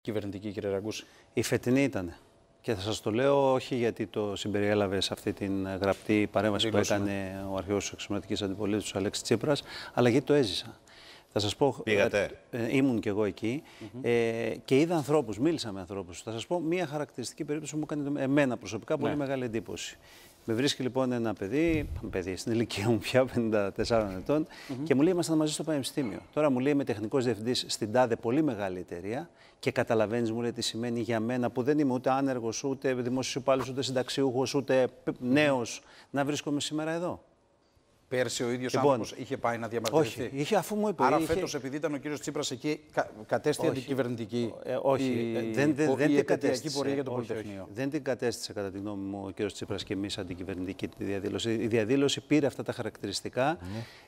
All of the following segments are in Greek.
κυβερνητική, κύριε Ραγκούση. Η φετινή ήταν. Και θα σας το λέω όχι γιατί το συμπεριέλαβες σε αυτή την γραπτή παρέμβαση που έκανε ο αρχαίος εξωματικής αντιπολίτευσης, ο Αλέξης Τσίπρας, αλλά γιατί το έζησα. Θα σας πω, Πήγατε. Ε, ε, ήμουν κι εγώ εκεί ε, και είδα ανθρώπους, μίλησα με ανθρώπους. Θα σας πω μία χαρακτηριστική περίπτωση που μου έκανε εμένα προσωπικά πολύ μεγάλη εντύπωση. Με βρίσκει λοιπόν ένα παιδί, παιδί στην ηλικία μου πια 54 ετών και μου λέει: Ήμασταν μαζί στο Πανεπιστήμιο. Τώρα μου λέει: Είμαι τεχνικός διευθυντής στην ΤΑΔΕ, πολύ μεγάλη εταιρεία. Και καταλαβαίνεις, μου λέει, τι σημαίνει για μένα που δεν είμαι ούτε άνεργος, ούτε δημόσιος υπάλληλος, ούτε συνταξιούχος, ούτε νέος να βρίσκομαι σήμερα εδώ. Πέρσι ο ίδιος Λοιπόν, άνθρωπος είχε πάει να διαμαρτυρηθεί. Όχι, είχε αφού μου είπε. Άρα είχε... φέτος, επειδή ήταν ο κύριος Τσίπρας εκεί, κα, κατέστη Όχι. αντικυβερνητική. Ε, όχι, η, ε, δεν, δεν, η δεν την επαιτειακή κατέστησε. πορεία για το Όχι, Πολυτεχνείο. όχι. Δεν την κατέστησε κατά τη γνώμη μου ο κ. Τσίπρας και εμείς αντικυβερνητική τη διαδήλωση. Η διαδήλωση πήρε αυτά τα χαρακτηριστικά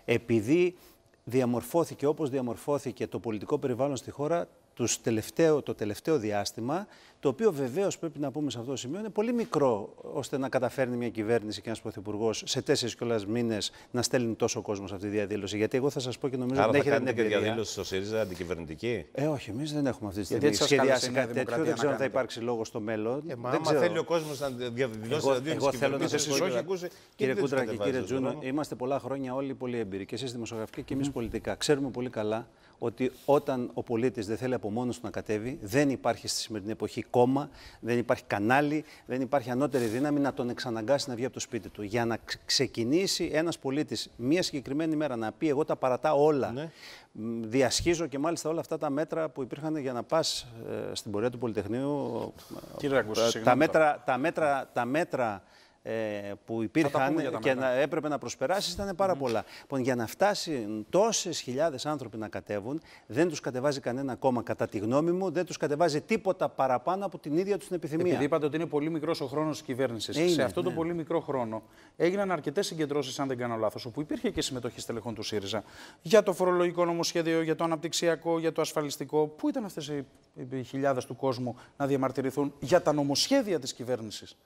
επειδή διαμορφώθηκε όπως διαμορφώθηκε το πολιτικό περιβάλλον στη χώρα τους τελευταίο, το τελευταίο διάστημα, το οποίο βεβαίως πρέπει να πούμε σε αυτό το σημείο είναι πολύ μικρό ώστε να καταφέρνει μια κυβέρνηση και ένας πρωθυπουργός σε τέσσερις κιόλα μήνες να στέλνει τόσο κόσμο σε αυτή τη διαδήλωση. Γιατί εγώ θα σας πω και νομίζω Άρα ότι θα έχετε την κάνετε και εμπειρία. διαδήλωση στο ΣΥΡΙΖΑ αντικυβερνητική; Ε, όχι, εμείς δεν έχουμε αυτή τη Γιατί στιγμή έτσι σας σχεδιάσει κάλεσε η Νέα κάτι τέτοιο. Δημοκρατία Δεν να ξέρω αν θα κάνετε. υπάρξει λόγος στο μέλλον. Ε, μα δεν άμα ξέρω. θέλει ο κόσμος να διαδηλώσει Εγώ, εναντίον εγώ της θέλω να κυβερνήσεως, σας πω, το έχει ακούσει, κύριε γιατί δεν τους Κούντρα και κύριε κατεβάζετε στον Τζούνο, δρόμο. είμαστε πολλά χρόνια όλοι πολύ εμπειροί και εσείς δημοσιογραφικά και εμείς πολιτικά. Ξέρουμε πολύ καλά ότι όταν ο πολίτης δεν θέλει από μόνος του να κατέβει, δεν υπάρχει στη σημερινή εποχή κόμμα, δεν υπάρχει κανάλι, δεν υπάρχει ανώτερη δύναμη να τον εξαναγκάσει να βγει από το σπίτι του. Για να ξ- ξεκινήσει ένας πολίτης μία συγκεκριμένη μέρα να πει: Εγώ τα παρατάω όλα. Ναι. Μ, Διασχίζω και μάλιστα όλα αυτά τα μέτρα που υπήρχαν για να πας στην πορεία του Πολυτεχνείου. Κύριε Ραγκούση, Ε, συγγνώμη τα, τώρα. μέτρα, τα, μέτρα, τα μέτρα ε, που υπήρχαν πούμε για τα και μέτρα. να έπρεπε να προσπεράσεις ήταν πάρα πολλά. Λοιπόν, για να φτάσει τόσες χιλιάδες άνθρωποι να κατέβουν, δεν τους κατεβάζει κανένα κόμμα, κατά τη γνώμη μου, δεν τους κατεβάζει τίποτα παραπάνω από την ίδια τους την επιθυμία. Επειδή είπατε ότι είναι πολύ μικρός ο χρόνος της κυβέρνησης, Ε, είναι, σε αυτόν τον ναι. πολύ μικρό χρόνο έγιναν αρκετές συγκεντρώσεις, αν δεν κάνω λάθος, όπου υπήρχε και συμμετοχή στελεχών του ΣΥΡΙΖΑ για το φορολογικό νομοσχέδιο, για το αναπτυξιακό, για το ασφαλιστικό. Πού ήταν αυτές οι, οι χιλιάδες του κόσμου να διαμαρτυρηθούν για τα νομοσχέδια της κυβέρνησης;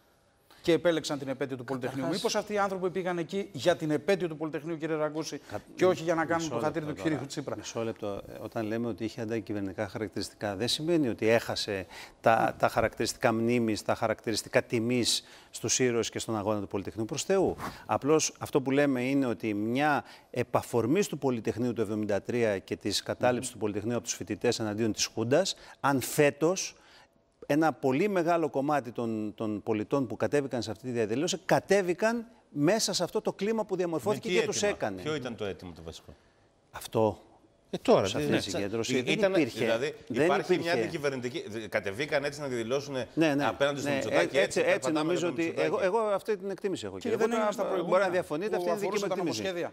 Και επέλεξαν την επέτειο του Πολυτεχνείου. Μήπως αυτοί οι άνθρωποι πήγαν εκεί για την επέτειο του Πολυτεχνείου, κύριε Ραγκούση, και όχι για να κάνουν το Μισό χατήρι του λεπτό κυρίου τώρα. Τσίπρα; Μισό λεπτό. Ε, Όταν λέμε ότι είχε αντακυβερνητικά χαρακτηριστικά, δεν σημαίνει ότι έχασε τα, τα χαρακτηριστικά μνήμης, τα χαρακτηριστικά τιμής στους ήρωες και στον αγώνα του Πολυτεχνείου προς Θεού. Απλώς αυτό που λέμε είναι ότι μια επαφορμή του Πολυτεχνείου του 1973 και της κατάληψης του Πολυτεχνείου από τους φοιτητές εναντίον της Χούντας, αν φέτος ένα πολύ μεγάλο κομμάτι των, των πολιτών που κατέβηκαν σε αυτή τη διαδήλωση κατέβηκαν μέσα σε αυτό το κλίμα που διαμορφώθηκε Με και τι τους αίτημα; έκανε. Ποιο ήταν το αίτημα το βασικό; Αυτό Ε, τώρα, σε αυτή ναι. τη συγκέντρωση Ε, δεν ήταν- υπήρχε. Δηλαδή, Δεν υπάρχει μια υπήρχε. αντικυβερνητική. Κατεβήκαν έτσι να διαδηλώσουν Ναι, ναι. απέναντι στο ναι. Μητσοτάκη. Ε, έτσι, έτσι περπατάμε νομίζω με τον ότι. Εγώ, Μητσοτάκη. εγώ αυτή την εκτίμηση έχω. Κύριε, κύριε. δεν Εγώ είναι στα τώρα προηγούμενα. Μπορεί να διαφωνείτε, που αυτή είναι η δική μου αφορούσε τα εκτίμηση. νομοσχέδια.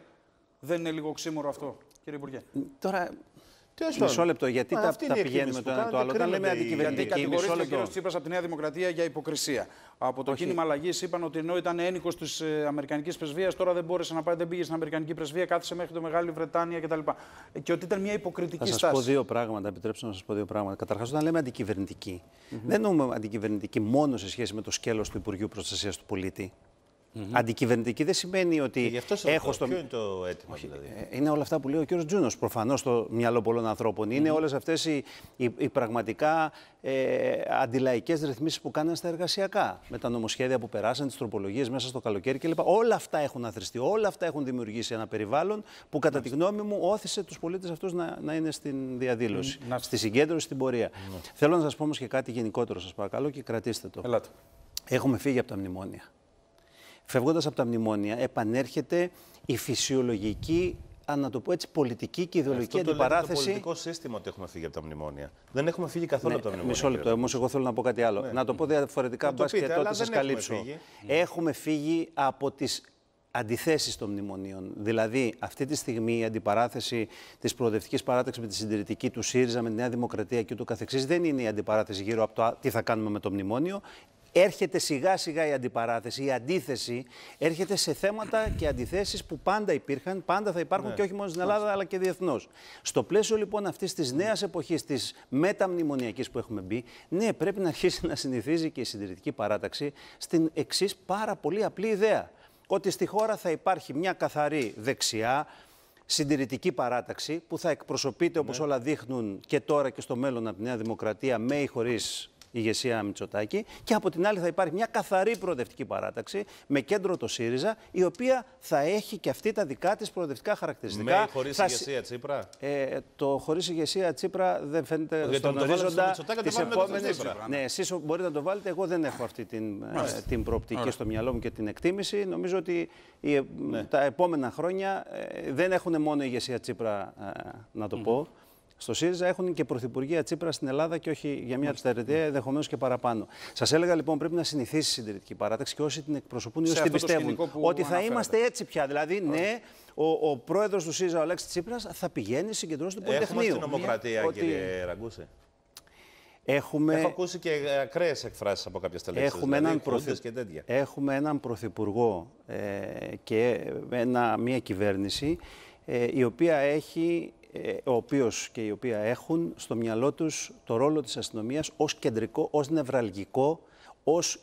Δεν είναι λίγο ξύμορο αυτό, κύριε Υπουργέ. Τώρα, Τέλος μισό πάντων. λεπτό, γιατί Μα τα, αυτή είναι τα η πηγαίνουμε εκτίμηση το που ένα το άλλο. κάνετε, Όταν λέμε κρίνονται οι- Γιατί αντικυβερνητική, μισό κατηγορήθηκε ο λεπτό. κ. Τσίπρα από τη Νέα Δημοκρατία για υποκρισία. Από το Όχι. κίνημα αλλαγής είπαν ότι ενώ ήταν ένικος της ε, Αμερικανικής πρεσβείας, τώρα δεν μπόρεσε να πάει, δεν πήγε στην Αμερικανική πρεσβεία, κάθισε μέχρι το Μεγάλη Βρετάνια κτλ. Ε, Και ότι ήταν μια υποκριτική Θα σας πω στάση. δύο πράγματα. Επιτρέψτε να σας πω δύο πράγματα. Καταρχάς, όταν λέμε αντικυβερνητική, δεν εννοούμε αντικυβερνητική μόνο σε σχέση με το σκέλος του Υπουργείου Προστασίας του Πολίτη. Αντικυβερνητική δεν σημαίνει ότι Και γι' αυτό σε έχω ρωτάω, στο. Ποιο είναι το αίτημα δηλαδή; Ε, Είναι όλα αυτά που λέει ο κύριος Τζούνος, προφανώς στο μυαλό πολλών ανθρώπων. Είναι όλες αυτές οι, οι, οι πραγματικά ε, αντιλαϊκές ρυθμίσεις που κάνανε στα εργασιακά. Με τα νομοσχέδια που περάσαν, τις τροπολογίες μέσα στο καλοκαίρι κλπ. Όλα αυτά έχουν αθρηστεί, όλα αυτά έχουν δημιουργήσει ένα περιβάλλον που κατά τη γνώμη μου όθησε τους πολίτες αυτούς να, να είναι στην διαδήλωση, να- στη συγκέντρωση, στην πορεία. Θέλω να σας πω όμως και κάτι γενικότερο σας παρακαλώ και κρατήστε το. Ελάτε. Έχουμε φύγει από τα μνημόνια. Φεύγοντας από τα μνημόνια, επανέρχεται η φυσιολογική, αν να το πω έτσι, πολιτική και ιδεολογική Αυτό το λέτε αντιπαράθεση. το πολιτικό σύστημα ότι έχουμε φύγει από τα μνημόνια. Δεν έχουμε φύγει καθόλου Ναι, από τα μνημόνια. μισό λεπτό, κύριε όμως, εγώ θέλω να πω κάτι άλλο. Να το πω διαφορετικά, Να το μπα και πείτε, τότε αλλά σας δεν έχουμε καλύψω. φύγει. Έχουμε φύγει από τις αντιθέσεις των μνημονίων. Δηλαδή, αυτή τη στιγμή η αντιπαράθεση της προοδευτικής παράταξης με τη συντηρητική του ΣΥΡΙΖΑ, με τη Νέα Δημοκρατία και ούτω καθεξής, δεν είναι η αντιπαράθεση γύρω από το α, τι θα κάνουμε με το μνημόνιο. Έρχεται σιγά σιγά η αντιπαράθεση, η αντίθεση έρχεται σε θέματα και αντιθέσεις που πάντα υπήρχαν, πάντα θα υπάρχουν και όχι μόνο στην Ελλάδα αλλά και διεθνώς. Στο πλαίσιο λοιπόν αυτής της νέας εποχής, της μεταμνημονιακής που έχουμε μπει, ναι, πρέπει να αρχίσει να συνηθίζει και η συντηρητική παράταξη στην εξής πάρα πολύ απλή ιδέα. Ότι στη χώρα θα υπάρχει μια καθαρή δεξιά, συντηρητική παράταξη που θα εκπροσωπείται όπως όλα δείχνουν και τώρα και στο μέλλον από τη Νέα Δημοκρατία με ή χωρίς ηγεσία Μητσοτάκη και από την άλλη θα υπάρχει μια καθαρή προοδευτική παράταξη με κέντρο το ΣΥΡΙΖΑ η οποία θα έχει και αυτή τα δικά της προοδευτικά χαρακτηριστικά. Με ή χωρίς Θα ηγεσία Τσίπρα; ε, το χωρίς ηγεσία Τσίπρα δεν φαίνεται Γιατί στον το βάλετε στο ορίζοντα Μητσοτάκη, της το βάλετε στο επόμενης. Τσίπρα. Ναι, εσείς μπορείτε να το βάλετε. Εγώ δεν έχω αυτή την, ε, την προοπτική στο μυαλό μου και την εκτίμηση. Νομίζω ότι οι, ε, Ναι. τα επόμενα χρόνια ε, δεν έχουν μόνο ηγεσία Τσίπρα, ε, να το πω. Στο ΣΥΡΙΖΑ έχουν και πρωθυπουργία Τσίπρα στην Ελλάδα και όχι για μια τετραετία, ενδεχομένως και παραπάνω. Σας έλεγα λοιπόν πρέπει να συνηθίσει η συντηρητική παράταξη και όσοι την εκπροσωπούν ή Σε όσοι την αυτό το πιστεύουν. σκηνικό που Ότι θα αναφέρατε. είμαστε έτσι πια. Δηλαδή, ναι, ο, ο πρόεδρος του ΣΥΡΙΖΑ, ο Αλέξης Τσίπρας, θα πηγαίνει συγκεντρώσει του Έχουμε Πολυτεχνείου. στην νομοκρατία, Ότι κύριε Ραγκούση. Έχουμε, Έχω ακούσει και ακραίες εκφράσεις από κάποιες τελέξει. έχουμε, έναν πρωθυ... πρωθυ- και τέτοια. έχουμε έναν πρωθυπουργό ε, και ένα, μια κυβέρνηση ε, η οποία έχει, ε, ο οποίος και η οποία έχουν στο μυαλό τους το ρόλο της αστυνομίας ως κεντρικό, ως νευραλγικό, ως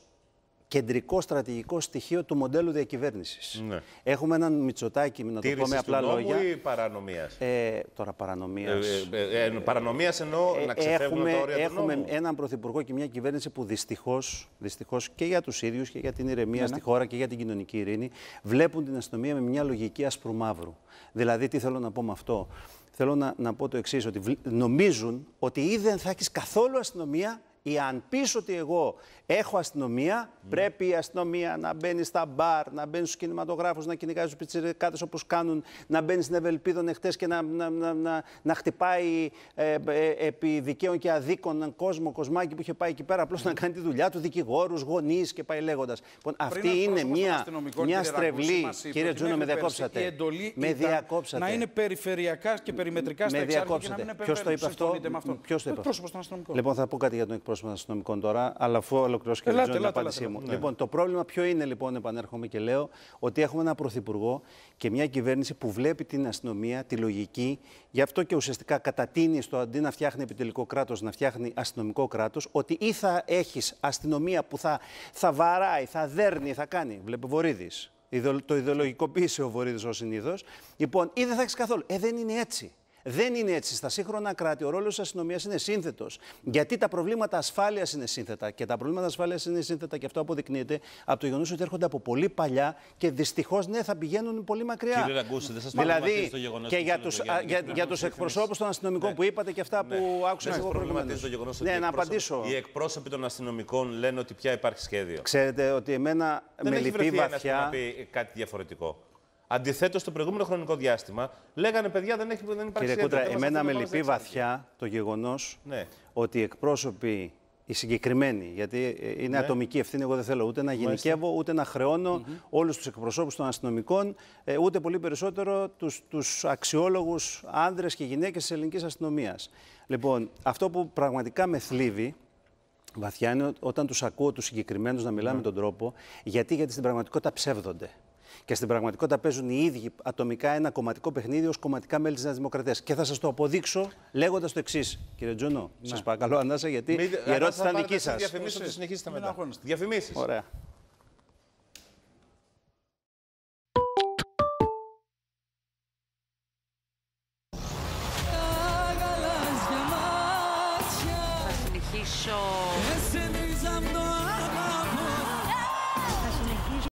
κεντρικό στρατηγικό στοιχείο του μοντέλου διακυβέρνησης. Ναι. Έχουμε έναν Μητσοτάκη, να το πω με Τήρηση του απλά νόμου λόγια. ή παρανομίας; Ε, τώρα παρανομίας. Ε, ε, ε, παρανομίας εννοώ να ξεφεύγουν έχουμε, τα όρια του έχουμε νόμου. έναν πρωθυπουργό και μια κυβέρνηση που δυστυχώς, δυστυχώς και για τους ίδιους και για την Ναι, ηρεμία στη χώρα και για την κοινωνική ειρήνη βλέπουν την αστυνομία με μια λογική άσπρου μαύρου. Δηλαδή, τι θέλω να πω με αυτό; Θέλω να, να πω το εξής, ότι βλ- νομίζουν ότι ή δεν θα έχεις καθόλου αστυνομία ή αν πεις ότι εγώ έχω αστυνομία, πρέπει η αστυνομία να μπαίνει στα μπαρ, να μπαίνει στους κινηματογράφους, να κυνηγάει τους πιτσιρικάτες όπως κάνουν, να μπαίνει στην Ευελπίδων εχθές και να, να, να, να, να χτυπάει ε, ε, επί δικαίων και αδίκων έναν κόσμο, κοσμάκι που είχε πάει εκεί πέρα, απλώς να κάνει τη δουλειά του, δικηγόρους, γονείς και πάει λέγοντας. Λοιπόν, Πριν αυτή ο είναι πρόσωπος των μια, αστυνομικών, μια κύριε Ραγκούση, στρεβλή. μας είπες Κύριε ότι Τζούνο, με μέχρι πέρσι διακόψατε. Η εντολή Με ήταν διακόψατε. να είναι περιφερειακά και περιμετρικά στα Με εξάρχεια και να διακόψατε. μην Ποιος το είπε αυτό, Συμφωνείτε με αυτό. Ποιος το είπε. Ο εκπρόσωπος των αστυνομικών. Λοιπόν, θα πω κάτι για τον εκπρόσωπο των αστυνομικών τώρα, αλλά αφού ολοκληρώσω και Ελάτε, την ελάτε, απάντησή ελάτε, μου. ναι. Λοιπόν, το πρόβλημα ποιο είναι, λοιπόν, επανέρχομαι και λέω, ότι έχουμε ένα πρωθυπουργό και μια κυβέρνηση που βλέπει την αστυνομία, τη λογική, γι' αυτό και ουσιαστικά κατατείνει στο αντί να φτιάχνει επιτελικό κράτος, να φτιάχνει αστυνομικό κράτος, ότι ή θα έχεις αστυνομία που θα, θα βαράει, θα δέρνει, θα κάνει. Βλέπει Βορύδης. Το ιδεολογικοποίησε ο Βορύδης ω συνήθως. Λοιπόν, ή δεν θα έχεις καθόλου. Ε, δεν είναι έτσι. Δεν είναι έτσι. Στα σύγχρονα κράτη ο ρόλος της αστυνομίας είναι σύνθετος. Γιατί τα προβλήματα ασφάλειας είναι σύνθετα. Και τα προβλήματα ασφάλειας είναι σύνθετα και αυτό αποδεικνύεται από το γεγονός ότι έρχονται από πολύ παλιά και δυστυχώς ναι, θα πηγαίνουν πολύ μακριά. Κύριε Ραγκούση, δεν σας δηλαδή προβληματίζει το γεγονός και που για θέλετε τους για- για, για- για τους εκπροσώπους των αστυνομικών που είπατε και αυτά που άκουσα Δεν εγώ σας προβληματίζει προηγουμένως. το γεγονός ότι Ναι, οι να εκπρόσωποι- απαντήσω. οι εκπρόσωποι των αστυνομικών λένε ότι πια υπάρχει σχέδιο. Ξέρετε ότι εμένα Δεν με έχει λυπεί βρεθεί ένας που βαθιά. να πει κάτι διαφορετικό. Αντιθέτως, το προηγούμενο χρονικό διάστημα λέγανε παιδιά δεν, έχει, δεν υπάρχει Κύριε σχέδιο. Κούτρα, δεν μας εμένα με αφήνουν να λυπεί πάμε σε εξάρχεια. βαθιά το γεγονός Ναι. ότι οι εκπρόσωποι, οι συγκεκριμένοι, γιατί ε, είναι ατομική ευθύνη, εγώ δεν θέλω ούτε να γενικεύω, ούτε να χρεώνω όλους τους εκπροσώπους των αστυνομικών, ε, ούτε πολύ περισσότερο τους, τους αξιόλογους άνδρες και γυναίκες της ελληνικής αστυνομίας. Λοιπόν, αυτό που πραγματικά με θλίβει, βαθιά είναι όταν τους ακούω τους συγκεκριμένους να μιλάνε με τον τρόπο, γιατί, γιατί στην πραγματικότητα ψεύδονται. Και στην πραγματικότητα παίζουν οι ίδιοι ατομικά ένα κομματικό παιχνίδι ως κομματικά μέλη της Νέας Δημοκρατίας. Και θα σας το αποδείξω λέγοντας το εξής. Κύριε Τζούνο, σας παρακαλώ, ανάσα, γιατί Μην- η αν ερώτηση θα ήταν πάρετε δική εσείς σας. Διαφημίσεις, θα τη συνεχίσετε Μην μετά. αγχώνεστε. Διαφημίσεις. Ωραία.